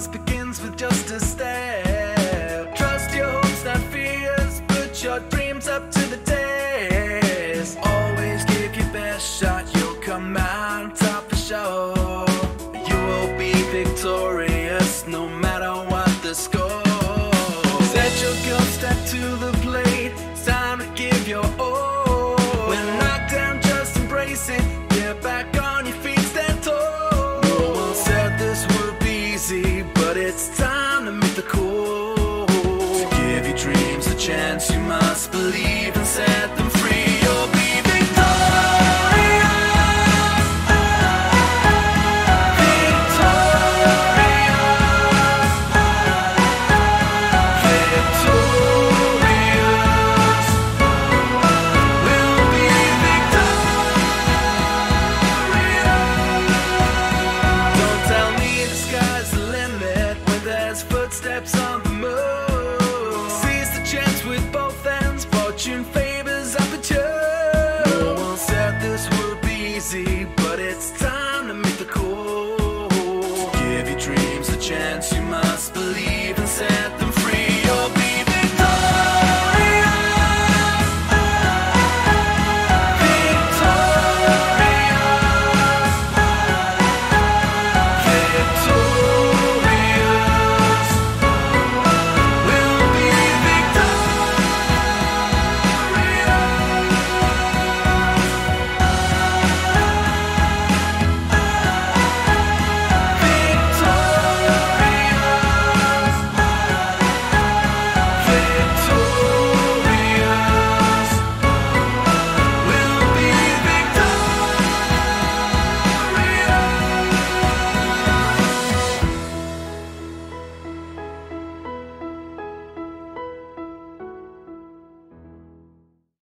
yours begins with just a step. Trust your hopes, not fears. Put your dreams up to the test. Always give your best shot, you'll come out on top for sure. You will be victorious no matter what the score. Dreams. A chance, you must believe and set them fortune favors aperture. No one said this would be easy, but it's time.